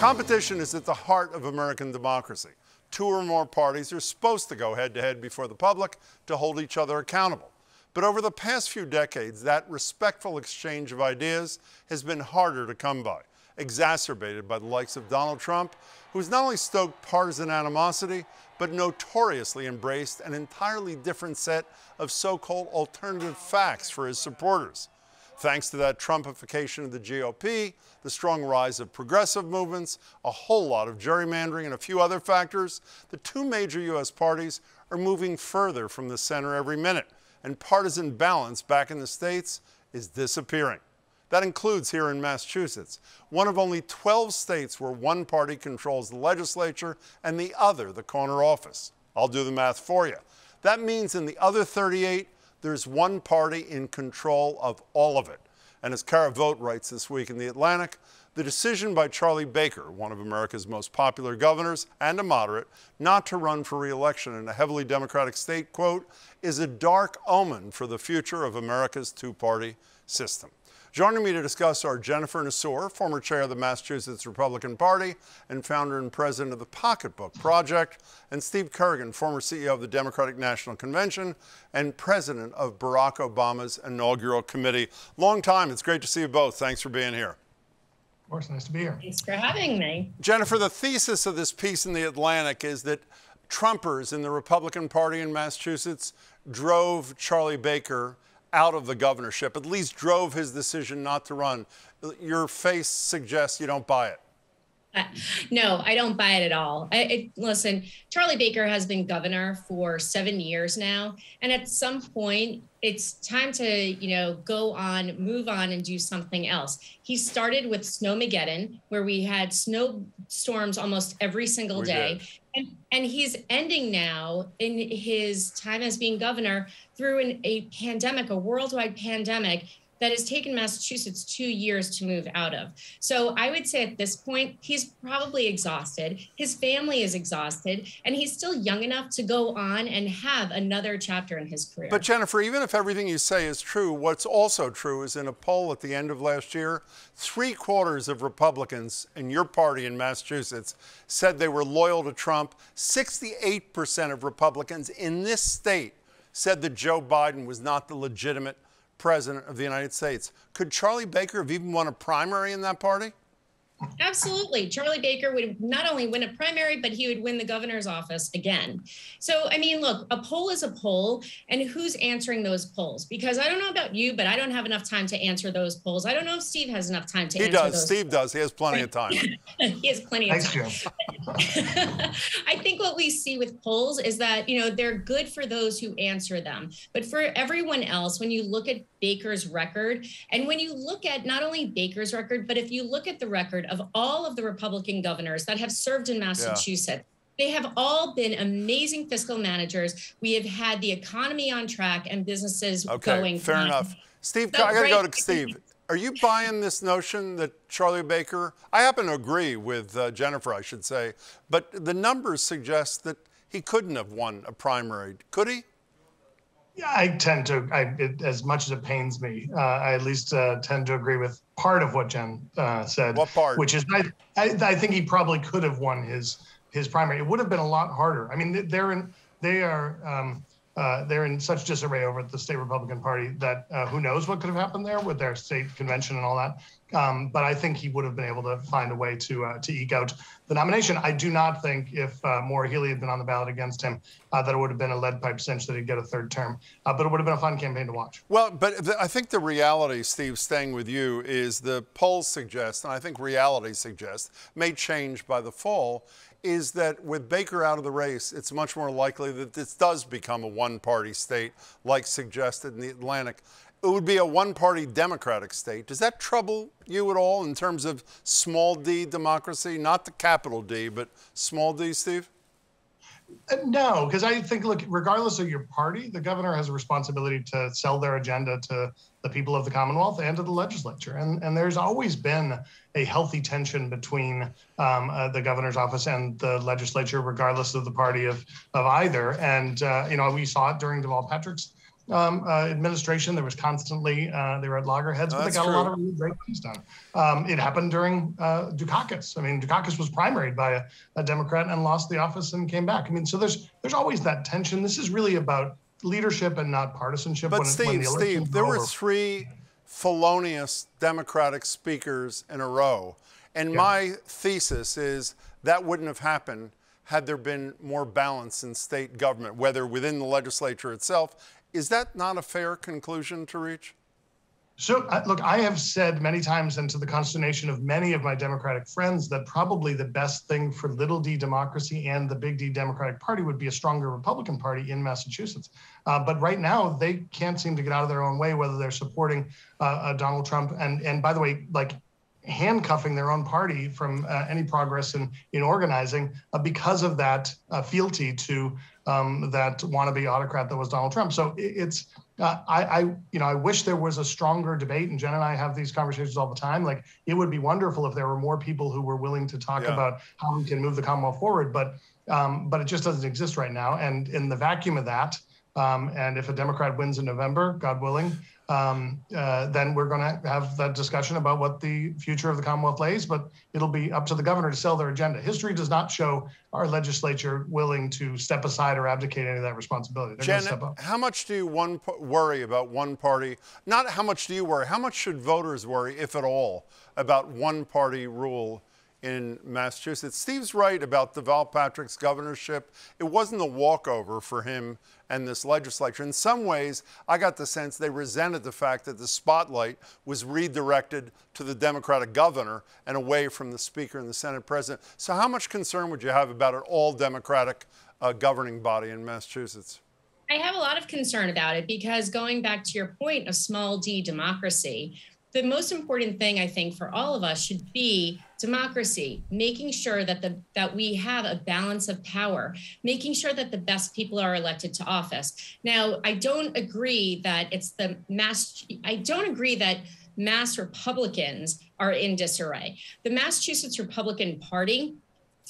Competition is at the heart of American democracy. Two or more parties are supposed to go head to head before the public to hold each other accountable. But over the past few decades, that respectful exchange of ideas has been harder to come by, exacerbated by the likes of Donald Trump, who's not only stoked partisan animosity, but notoriously embraced an entirely different set of so called alternative facts for his supporters. Thanks to that Trumpification of the GOP, the strong rise of progressive movements, a whole lot of gerrymandering, and a few other factors, the two major U.S. parties are moving further from the center every minute, and partisan balance back in the states is disappearing. That includes here in Massachusetts, one of only 12 states where one party controls the legislature and the other the corner office. I'll do the math for you. That means in the other 38, there's one party in control of all of it. And as Kara Voght writes this week in The Atlantic, the decision by Charlie Baker, one of America's most popular governors and a moderate, not to run for reelection in a heavily Democratic state, quote, is a dark omen for the future of America's two party system. Joining me to discuss are Jennifer Nassour, former chair of the Massachusetts Republican Party and founder and president of the Pocketbook Project, and Steve Kerrigan, former CEO of the Democratic National Convention and president of Barack Obama's inaugural committee. Long time. It's great to see you both. Thanks for being here. Of course, nice to be here. Thanks for having me. Jennifer, the thesis of this piece in The Atlantic is that Trumpers in the Republican Party in Massachusetts drove Charlie Baker out of the governorship, at least drove his decision not to run. Your face suggests you don't buy it. Uh, no, I don't buy it at all. I, listen, Charlie Baker has been governor for seven years now, and at some point, it's time to you know go on, move on, and do something else. He started with Snowmageddon, where we had snowstorms almost every single We day, and, and he's ending now in his time as being governor through an, a pandemic, a worldwide pandemic that has taken Massachusetts two years to move out of. So I would say at this point, he's probably exhausted. His family is exhausted, and he's still young enough to go on and have another chapter in his career. But Jennifer, even if everything you say is true, what's also true is in a poll at the end of last year, three quarters of Republicans in your party in Massachusetts said they were loyal to Trump. 68% of Republicans in this state said that Joe Biden was not the legitimate president of the United States. Could Charlie Baker have even won a primary in that party? Absolutely. Charlie Baker would not only win a primary, but he would win the governor's office again. So, I mean, look, a poll is a poll, and who's answering those polls? Because I don't know about you, but I don't have enough time to answer those polls. I don't know if Steve has enough time to answer. He answer does. those. Steve does. He has plenty of time. he has plenty of Thanks, time. I think what we see with polls is that, you know, they're good for those who answer them. But for everyone else, when you look at Baker's record, and when you look at not only Baker's record, but if you look at the record of all of the Republican governors that have served in Massachusetts, they have all been amazing fiscal managers. We have had the economy on track and businesses Okay, going. fair fine. enough. Steve, So, I got to go to Steve. Are you buying this notion that Charlie Baker? I happen to agree with uh, Jennifer, I should say, but the numbers suggest that he couldn't have won a primary, could he? Yeah, I tend to, I, it, as much as it pains me, uh, I at least uh, tend to agree with part of what Jen uh, said. What part? Which is, I, I, I think he probably could have won his his primary. It would have been a lot harder. I mean, they're in, they are, um, uh, they're in such disarray over at the state Republican Party that uh, who knows what could have happened there with their state convention and all that. Um, but I think he would have been able to find a way to uh, to eke out the nomination. I do not think if uh, Maura Healey had been on the ballot against him, uh, that it would have been a lead pipe cinch that he'd get a third term. Uh, but it would have been a fun campaign to watch. Well, but I think the reality, Steve, staying with you, is the polls suggest, and I think reality suggests, may change by the fall, is that with Baker out of the race, it's much more likely that this does become a one party state, like suggested in the Atlantic. It would be a one party Democratic state. Does that trouble you at all in terms of small d democracy? Not the capital D, but small d, Steve? Uh, No, because I think, look, regardless of your party, the governor has a responsibility to sell their agenda to the people of the Commonwealth and to the legislature. And, and there's always been a healthy tension between um, uh, the governor's office and the legislature, regardless of the party of, of either. And, uh, you know, we saw it during Deval Patrick's um, uh, administration, there was constantly uh, they were at loggerheads, but they got a lot of really great things done. Um, it happened during uh, Dukakis. I mean, Dukakis was primaried by a, a Democrat and lost the office and came back. I mean, so there's there's always that tension. This is really about leadership and not partisanship. But when, Steve, when the Steve, there were over. three felonious Democratic speakers in a row. And my thesis is that wouldn't have happened had there been more balance in state government, whether within the legislature itself. Is that not a fair conclusion to reach? So, look, I have said many times, and to the consternation of many of my Democratic friends, that probably the best thing for little d democracy and the big D Democratic Party would be a stronger Republican Party in Massachusetts. Uh, but right now, they can't seem to get out of their own way, whether they're supporting uh, uh, Donald Trump and, and by the way, like handcuffing their own party from uh, any progress in in organizing uh, because of that uh, fealty to um, that wannabe autocrat that was Donald Trump. So it's uh, I, I you know I wish there was a stronger debate, and Jen and I have these conversations all the time. Like it would be wonderful if there were more people who were willing to talk Yeah. about how we can move the Commonwealth forward, but um, but it just doesn't exist right now. And in the vacuum of that, um, and if a Democrat wins in November, God willing, um, uh, then we're going to have that discussion about what the future of the Commonwealth lays. But it'll be up to the governor to sell their agenda. History does not show our legislature willing to step aside or abdicate any of that responsibility. They're going Jen, step up. how much do you one worry about one party? Not how much do you worry? How much should voters worry, if at all, about one party rule in Massachusetts? Steve's right about Deval Patrick's governorship. It wasn't a walkover for him and this legislature. In some ways, I got the sense they resented the fact that the spotlight was redirected to the Democratic governor and away from the Speaker and the Senate President. So, how much concern would you have about an all Democratic uh, governing body in Massachusetts? I have a lot of concern about it because going back to your point of small d democracy, the most important thing I think for all of us should be democracy, making sure that the that we have a balance of power, making sure that the best people are elected to office. Now, I don't agree that it's the mass I don't agree that mass Republicans are in disarray. The Massachusetts Republican Party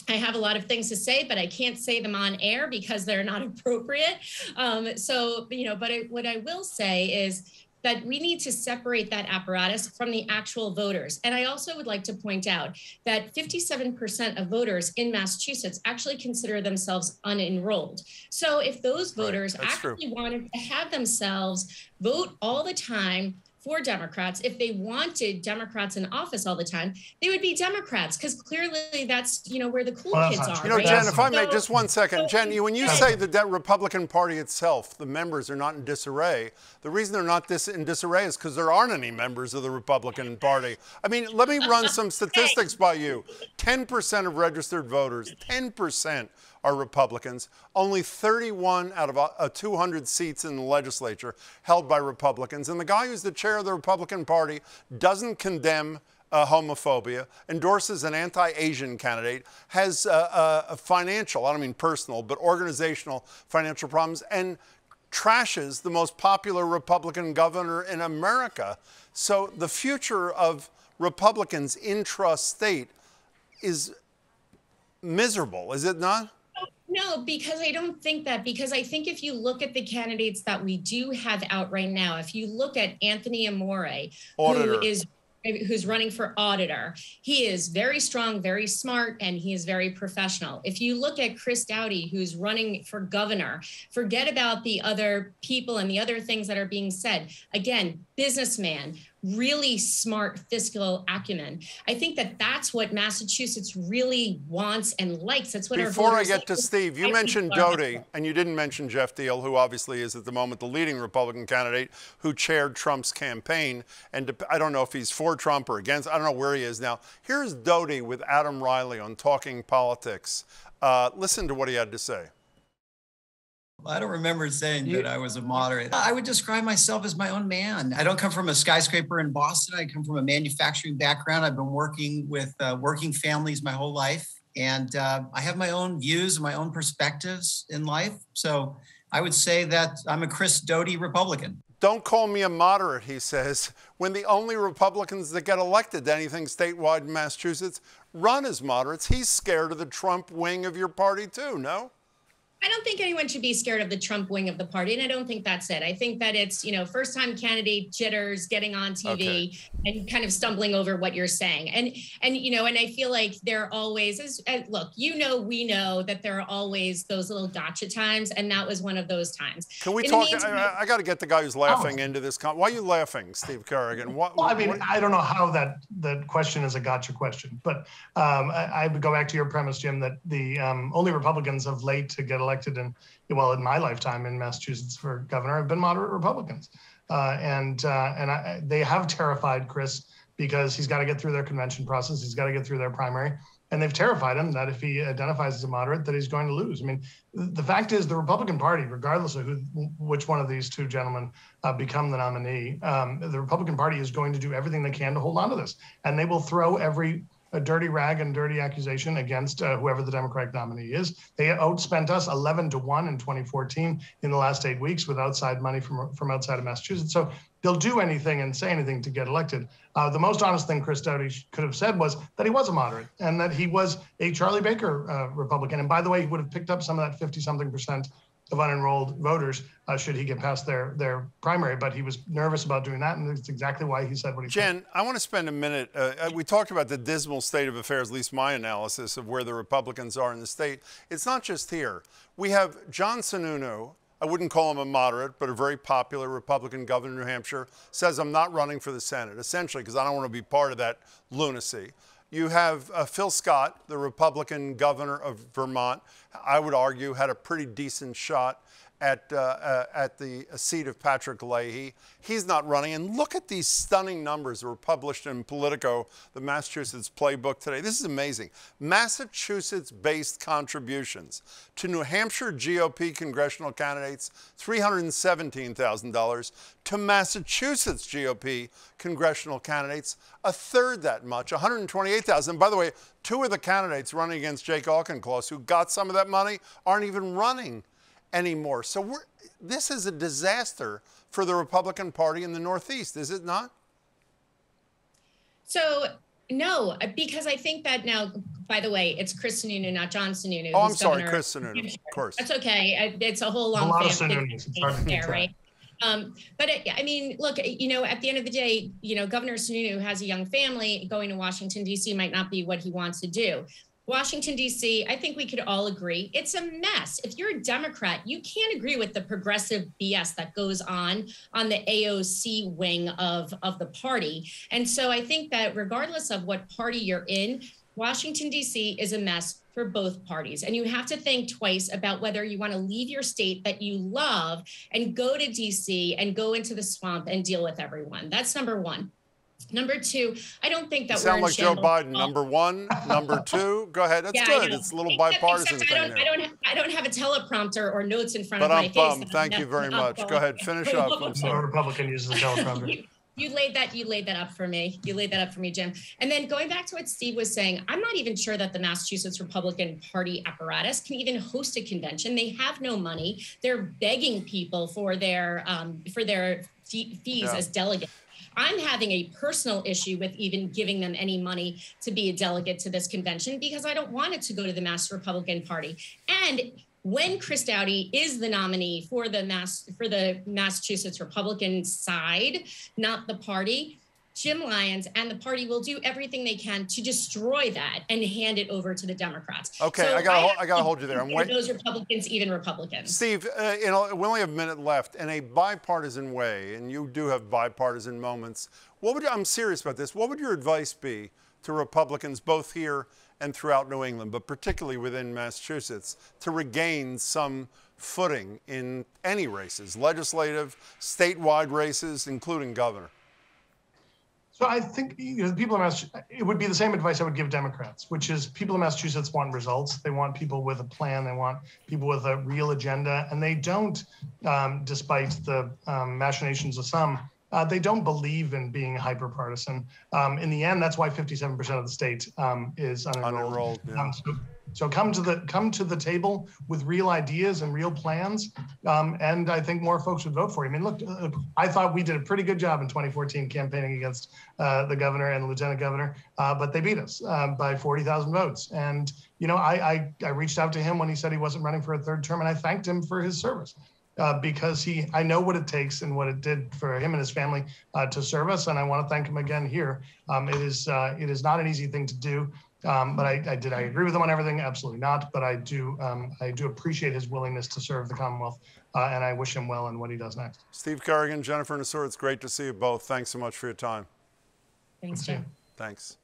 I have a lot of things to say, but I can't say them on air because they're not appropriate. Um, so, you know, but I, what I will say is that we need to separate that apparatus from the actual voters. And I also would like to point out that 57% of voters in Massachusetts actually consider themselves unenrolled. So if those Right, voters true. actually wanted to have themselves vote all the time for Democrats, if they wanted Democrats in office all the time, they would be Democrats because clearly that's you know where the cool Well, kids are. You know, right? Jen, if I may, So- just one second. so- Jen, you- when you say the De- Republican Party itself, the members are not in disarray, the reason they're not dis- in disarray is because there aren't any members of the Republican Party. I mean, let me run some statistics by you 10% of registered voters, 10% are Republicans. Only 31 out of uh, uh, 200 seats in the legislature held by Republicans. And the guy who's the chair of the Republican Party doesn't condemn uh, homophobia, endorses an anti Asian candidate, has uh, uh, financial, I don't mean personal, but organizational financial problems, and trashes the most popular Republican governor in America. So the future of Republicans intra-state is miserable, is it not? No, because I don't think that. Because I think if you look at the candidates that we do have out right now, if you look at Anthony Amore, Auditor. who is who's running for auditor, he is very strong, very smart, and he is very professional. If you look at Chris Doughty, who's running for governor, forget about the other people and the other things that are being said. Again, businessman, really smart fiscal acumen. I think that that's what Massachusetts really wants and likes. That's what our Before I get like. to Steve, you I mentioned Doughty, and you didn't mention Geoff Diehl, who obviously is at the moment the leading Republican candidate who chaired Trump's campaign. And I don't know if he's for Trump or against. I don't know where he is now. Here's Doughty with Adam Reilly on Talking Politics. Uh, listen to what he had to say. I don't remember saying that I was a moderate. I would describe myself as my own man. I don't come from a skyscraper in Boston. I come from a manufacturing background. I've been working with uh, working families my whole life, and uh, I have my own views and my own perspectives in life. So I would say that I'm a Chris Doughty Republican. Don't call me a moderate, he says, when the only Republicans that get elected to anything statewide in Massachusetts run as moderates. He's scared of the Trump wing of your party, too, no? I don't think anyone should be scared of the Trump wing of the party, and I don't think that's it. I think that it's you know first time candidate jitters, getting on TV okay. and kind of stumbling over what you're saying, and and you know, and I feel like there are always as, as, look, you know, we know that there are always those little gotcha times, and that was one of those times. Can we In talk? I, I got to get the guy who's laughing oh. into this. Con- Why are you laughing, Steve Kerrigan? What, well, I mean, what? I don't know how that that question is a gotcha question, but um, I, I, would go back to your premise, Jim, that the um, only Republicans of late to get elected elected in, well, in my lifetime in Massachusetts for governor have been moderate Republicans. Uh, and uh, and I, they have terrified Chris because he's got to get through their convention process. He's got to get through their primary. And they've terrified him that if he identifies as a moderate, that he's going to lose. I mean, the fact is, the Republican Party, regardless of who, which one of these two gentlemen uh, become the nominee, um, the Republican Party is going to do everything they can to hold on to this, and they will throw every a dirty rag and dirty accusation against uh, whoever the Democratic nominee is. They outspent us 11 to 1 in 2014 in the last eight weeks with outside money from, from outside of Massachusetts. So they'll do anything and say anything to get elected. Uh, the most honest thing Chris Doughty could have said was that he was a moderate and that he was a Charlie Baker uh, Republican. And by the way, he would have picked up some of that 50 something percent of unenrolled voters uh, should he get past their their primary. But he was nervous about doing that, and that's exactly why he said what he said. Jen, I want to spend a minute. Uh, uh, we talked about the dismal state of affairs, at least my analysis of where the Republicans are in the state. It's not just here. We have John Sununu. I wouldn't call him a moderate, but a very popular Republican governor in New Hampshire, says I'm not running for the Senate, essentially because I don't want to be part of that lunacy. You have uh, Phil Scott, the Republican governor of Vermont, I would argue had a pretty decent shot at, uh, at the seat of Patrick Leahy. He's not running. And look at these stunning numbers that were published in Politico, the Massachusetts playbook today. This is amazing. Massachusetts based contributions to New Hampshire GOP congressional candidates, $317,000. To Massachusetts GOP congressional candidates, a third that much, 128,000. By the way, two of the candidates running against Jake Auchincloss, who got some of that money, aren't even running anymore. So this is a disaster for the Republican Party in the Northeast, is it not? So no, because I think that now, by the way, it's Chris Sununu, not John Sununu. Oh, I'm sorry, Chris Sununu, of course. That's okay. It's a whole long a lot of Sununu's. there, right? Um, but it, I mean, look, you know, at the end of the day, you know, Governor Sununu has a young family. Going to Washington D.C. might not be what he wants to do. Washington, D.C., I think we could all agree it's a mess. If you're a Democrat, you can't agree with the progressive BS that goes on on the AOC wing of, of the party. And so I think that regardless of what party you're in, Washington, D.C. is a mess for both parties. And you have to think twice about whether you want to leave your state that you love and go to DC and go into the swamp and deal with everyone. That's number one. Number two, I don't think that you sound like Joe Biden. Number one, number two. Go ahead. That's yeah, good. It's a little bipartisan thing. I don't, I don't, have, I don't have a teleprompter or notes in front but of I'm my bummed. face. Thank you very much. Go ahead. Finish up. I'm sorry. Republican uses a teleprompter. you laid that you laid that up for me. You laid that up for me jim. And then going back to what steve was saying i'm not even sure that the massachusetts republican party apparatus can even host a convention. They have no money. They're begging people for their um, for their fees yeah. as delegates. I'm having a personal issue with even giving them any money to be a delegate to this convention because I don't want it to go to the Mass Republican Party. And when Chris Doughty is the nominee for the Mass for the Massachusetts Republican side, not the party, Jim Lyons and the party will do everything they can to destroy that and hand it over to the Democrats. Okay, so I got I got to hold you there. I'm waiting. Those Republicans, even Republicans. Steve, uh, you know, we only have a minute left. In a bipartisan way, and you do have bipartisan moments. What would I'm serious about this? What would your advice be to Republicans, both here and throughout New England, but particularly within Massachusetts, to regain some footing in any races, legislative, statewide races, including governor? So I think you know, people in Massachusetts, it would be the same advice I would give Democrats, which is people in Massachusetts want results. They want people with a plan. They want people with a real agenda, and they don't, um, despite the um, machinations of some, uh, they don't believe in being hyper partisan. Um, in the end, that's why 57% of the state um, is unenrolled. Unenrolled, yeah. Um, so, so come to the come to the table with real ideas and real plans, um, and I think more folks would vote for you. I mean, look, uh, I thought we did a pretty good job in 2014 campaigning against uh, the governor and the lieutenant governor, uh, but they beat us uh, by 40,000 votes. And you know, I, I I reached out to him when he said he wasn't running for a third term, and I thanked him for his service. Uh, because he, I know what it takes and what it did for him and his family uh, to serve us, and I want to thank him again here. Um, it is, uh, it is not an easy thing to do, um, but I, I, did I agree with him on everything? Absolutely not. But I do um, I do appreciate his willingness to serve the Commonwealth, uh, and I wish him well in what he does next. Steve Kerrigan, Jennifer Nassour, it's great to see you both. Thanks so much for your time. Thanks, Thank. Jim. Thanks.